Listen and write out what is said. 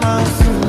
my soul.